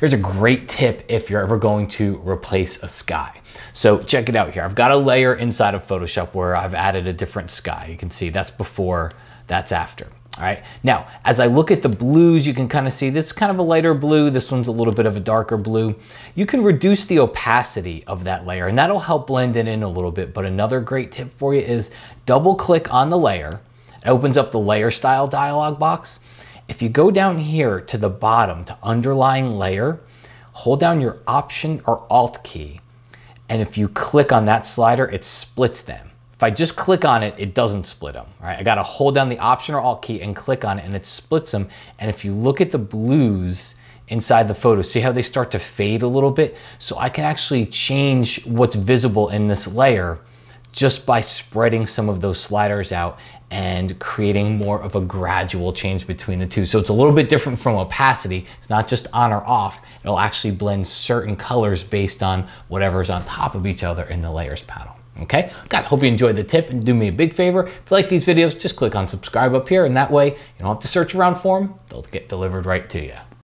here's a great tip if you're ever going to replace a sky. So check it out here. I've got a layer inside of Photoshop where I've added a different sky. You can see that's before, that's after. All right, now as I look at the blues, you can kind of see this is kind of a lighter blue. This one's a little bit of a darker blue. You can reduce the opacity of that layer and that'll help blend it in a little bit. But another great tip for you is double click on the layer. It opens up the layer style dialog box. If you go down here to the bottom to underlying layer, hold down your option or alt key. And if you click on that slider, it splits them. If I just click on it, it doesn't split them, right? I gotta hold down the Option or Alt key and click on it and it splits them. And if you look at the blues inside the photo, see how they start to fade a little bit? So I can actually change what's visible in this layer just by spreading some of those sliders out and creating more of a gradual change between the two. So it's a little bit different from opacity. It's not just on or off. It'll actually blend certain colors based on whatever's on top of each other in the layers panel. Okay, guys, hope you enjoyed the tip and do me a big favor. If you like these videos, just click on subscribe up here and that way you don't have to search around for them. They'll get delivered right to you.